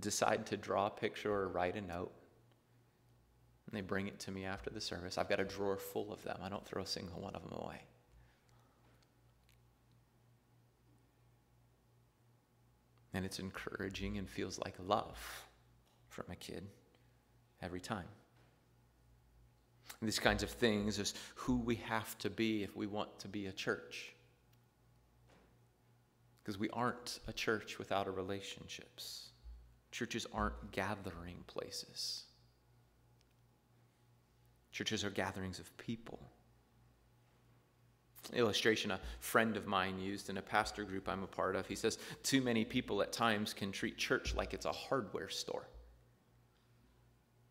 decide to draw a picture or write a note. And they bring it to me after the service. I've got a drawer full of them. I don't throw a single one of them away. And it's encouraging and feels like love from a kid every time. And these kinds of things is who we have to be if we want to be a church. Because we aren't a church without our relationships. Churches aren't gathering places. Churches are gatherings of people illustration a friend of mine used in a pastor group I'm a part of. He says, Too many people at times can treat church like it's a hardware store.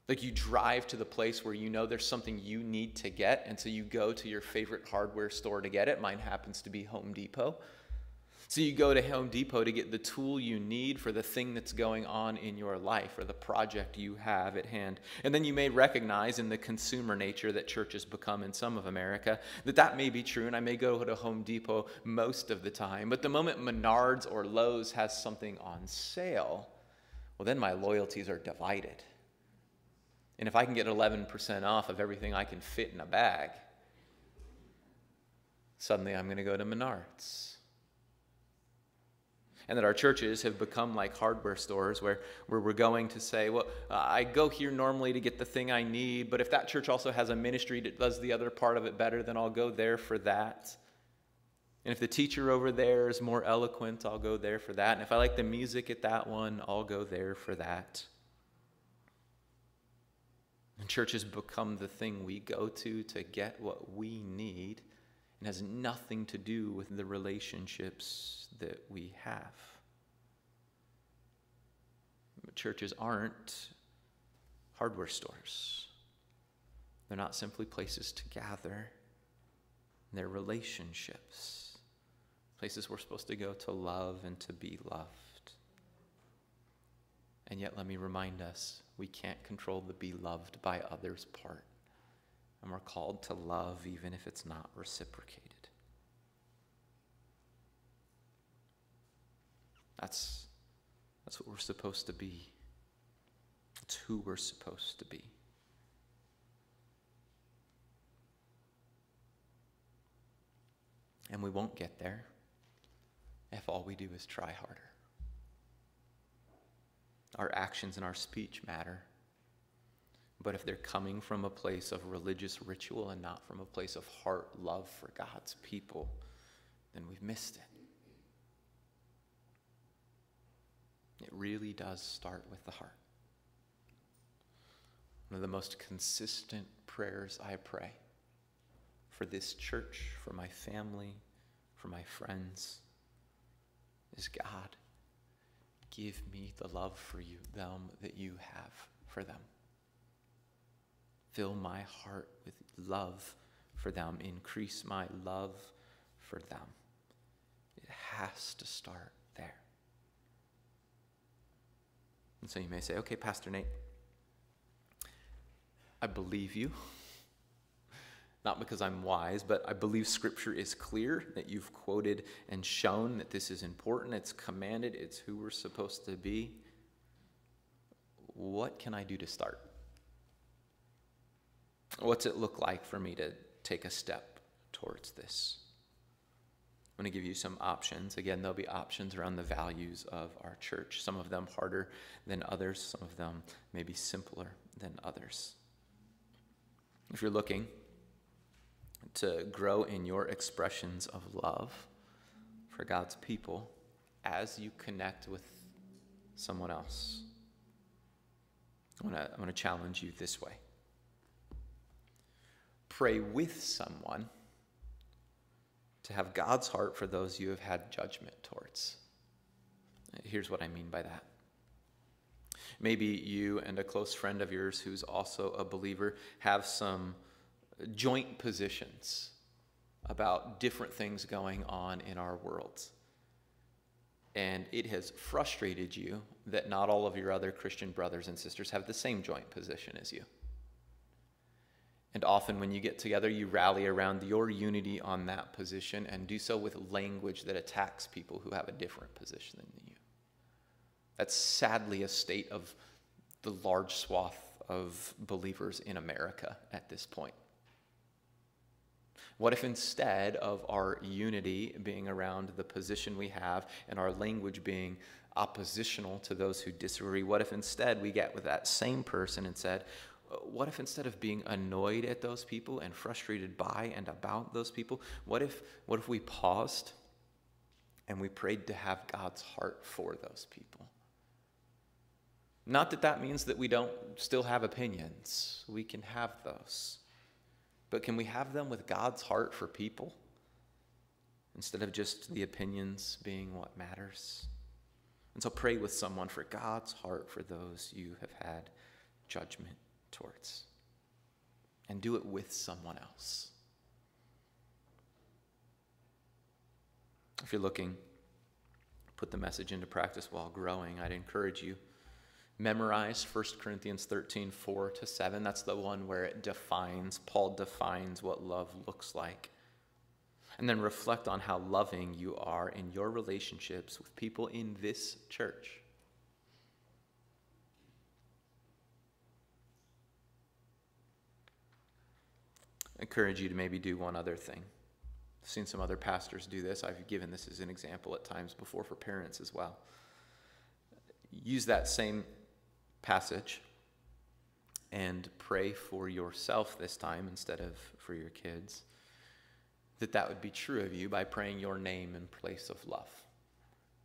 Like you drive to the place where you know there's something you need to get, and so you go to your favorite hardware store to get it. Mine happens to be Home Depot. So you go to Home Depot to get the tool you need for the thing that's going on in your life or the project you have at hand. And then you may recognize in the consumer nature that churches become in some of America that that may be true, and I may go to Home Depot most of the time. But the moment Menards or Lowe's has something on sale, well, then my loyalties are divided. And if I can get 11% off of everything I can fit in a bag, suddenly I'm going to go to Menards and that our churches have become like hardware stores where, where we're going to say, well, I go here normally to get the thing I need, but if that church also has a ministry that does the other part of it better, then I'll go there for that. And if the teacher over there is more eloquent, I'll go there for that. And if I like the music at that one, I'll go there for that. And church has become the thing we go to to get what we need and has nothing to do with the relationships that we have. Churches aren't hardware stores, they're not simply places to gather, they're relationships, places we're supposed to go to love and to be loved. And yet, let me remind us we can't control the be loved by others part. And we're called to love even if it's not reciprocated. That's, that's what we're supposed to be. It's who we're supposed to be. And we won't get there if all we do is try harder. Our actions and our speech matter. But if they're coming from a place of religious ritual and not from a place of heart love for God's people, then we've missed it. It really does start with the heart. One of the most consistent prayers I pray for this church, for my family, for my friends is God, give me the love for you, them that you have for them. Fill my heart with love for them. Increase my love for them. It has to start there. And so you may say, okay, Pastor Nate, I believe you. Not because I'm wise, but I believe Scripture is clear that you've quoted and shown that this is important, it's commanded, it's who we're supposed to be. What can I do to start? What's it look like for me to take a step towards this? I'm going to give you some options. Again, there'll be options around the values of our church. Some of them harder than others, some of them maybe simpler than others. If you're looking to grow in your expressions of love for God's people as you connect with someone else, I want to to challenge you this way. Pray with someone to have God's heart for those you have had judgment towards. Here's what I mean by that. Maybe you and a close friend of yours who's also a believer have some joint positions about different things going on in our worlds. And it has frustrated you that not all of your other Christian brothers and sisters have the same joint position as you. And often, when you get together, you rally around your unity on that position and do so with language that attacks people who have a different position than you. That's sadly a state of the large swath of believers in America at this point. What if instead of our unity being around the position we have and our language being oppositional to those who disagree, what if instead we get with that same person and said, what if instead of being annoyed at those people and frustrated by and about those people, what if, what if we paused and we prayed to have God's heart for those people? Not that that means that we don't still have opinions, we can have those. But can we have them with God's heart for people instead of just the opinions being what matters? And so pray with someone for God's heart for those you have had judgment towards. And do it with someone else. If you're looking, put the message into practice while growing, I'd encourage you memorize 1 Corinthians 13, 4 to 7. That's the one where it defines, Paul defines what love looks like. And then reflect on how loving you are in your relationships with people in this church. Encourage you to maybe do one other thing. I've seen some other pastors do this. I've given this as an example at times before for parents as well. Use that same passage and pray for yourself this time instead of for your kids that that would be true of you by praying your name in place of love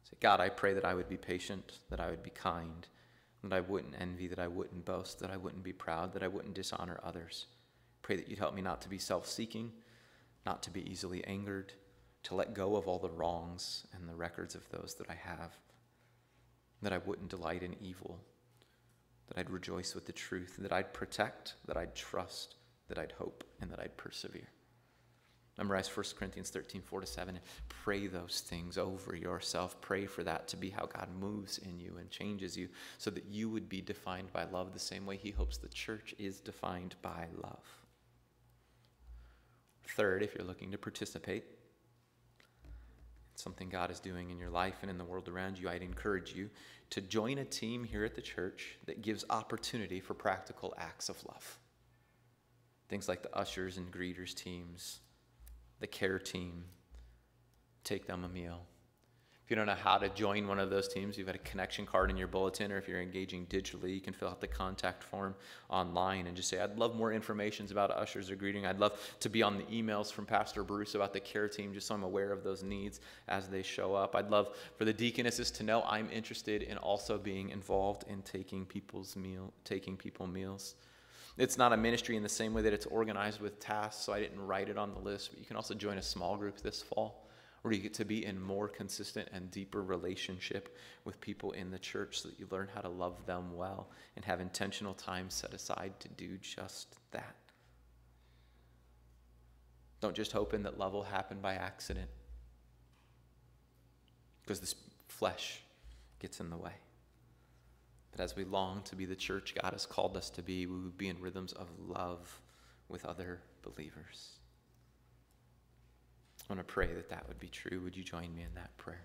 say god i pray that i would be patient that i would be kind that i wouldn't envy that i wouldn't boast that i wouldn't be proud that i wouldn't dishonor others pray that you'd help me not to be self-seeking not to be easily angered to let go of all the wrongs and the records of those that i have that i wouldn't delight in evil that I'd rejoice with the truth, that I'd protect, that I'd trust, that I'd hope, and that I'd persevere. Memorize 1 Corinthians 13, 4 to 7, and pray those things over yourself. Pray for that to be how God moves in you and changes you so that you would be defined by love the same way He hopes the church is defined by love. Third, if you're looking to participate, something God is doing in your life and in the world around you, I'd encourage you to join a team here at the church that gives opportunity for practical acts of love. Things like the ushers and greeters teams, the care team, take them a meal. You don't know how to join one of those teams, you've got a connection card in your bulletin, or if you're engaging digitally, you can fill out the contact form online and just say, I'd love more information about ushers or greeting. I'd love to be on the emails from Pastor Bruce about the care team, just so I'm aware of those needs as they show up. I'd love for the deaconesses to know I'm interested in also being involved in taking people's meal, taking people meals. It's not a ministry in the same way that it's organized with tasks, so I didn't write it on the list, but you can also join a small group this fall where you get to be in more consistent and deeper relationship with people in the church so that you learn how to love them well and have intentional time set aside to do just that. Don't just hope in that love will happen by accident because this flesh gets in the way. But as we long to be the church God has called us to be, we would be in rhythms of love with other believers. I want to pray that that would be true. Would you join me in that prayer?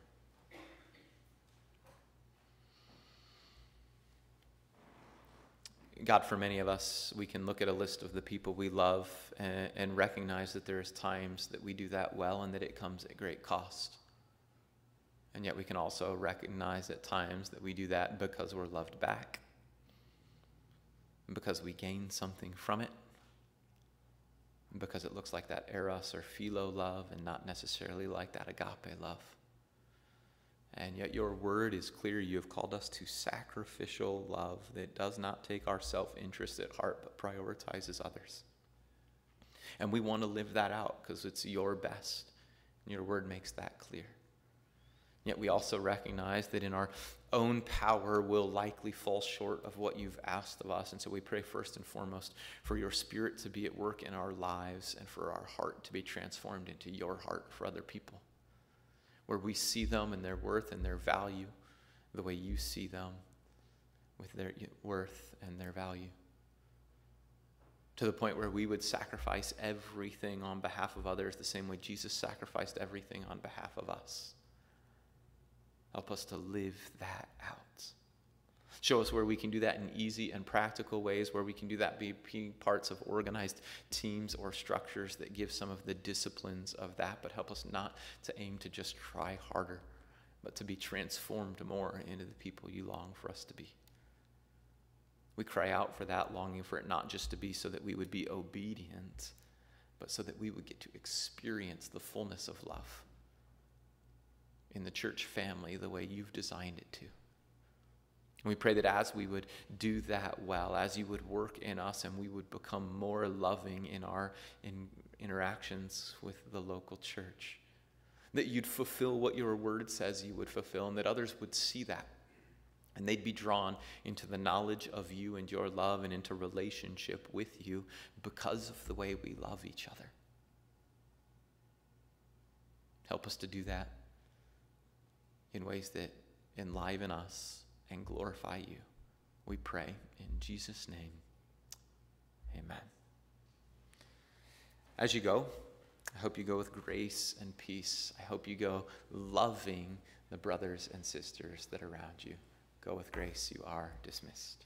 God, for many of us, we can look at a list of the people we love and, and, recognize that there's times that we do that well and that it comes at great cost. And yet we can also recognize at times that we do that because we're loved back, because we gain something from it, because it looks like that eros or philo love and not necessarily like that agape love. And yet, your word is clear. You have called us to sacrificial love that does not take our self interest at heart, but prioritizes others. And we want to live that out because it's your best. And your word makes that clear. Yet, we also recognize that in our own power, we'll likely fall short of what you've asked of us. And so, we pray first and foremost for your spirit to be at work in our lives and for our heart to be transformed into your heart for other people where we see them and their worth and their value the way you see them with their worth and their value. To the point where we would sacrifice everything on behalf of others the same way Jesus sacrificed everything on behalf of us. Help us to live that out. Show us where we can do that in easy and practical ways, where we can do that be parts of organized teams or structures that give some of the disciplines of that, but help us not to aim to just try harder, but to be transformed more into the people you long for us to be. We cry out for that, longing for it not just to be so that we would be obedient, but so that we would get to experience the fullness of love in the church family the way you've designed it to. And we pray that as we would do that well, as you would work in us and we would become more loving in our in interactions with the local church, that you'd fulfill what your word says you would fulfill, and that others would see that. And they'd be drawn into the knowledge of you and your love and into relationship with you because of the way we love each other. Help us to do that in ways that enliven us and glorify you. We pray in Jesus' name. Amen. As you go, I hope you go with grace and peace. I hope you go loving the brothers and sisters that are around you. Go with grace. You are dismissed.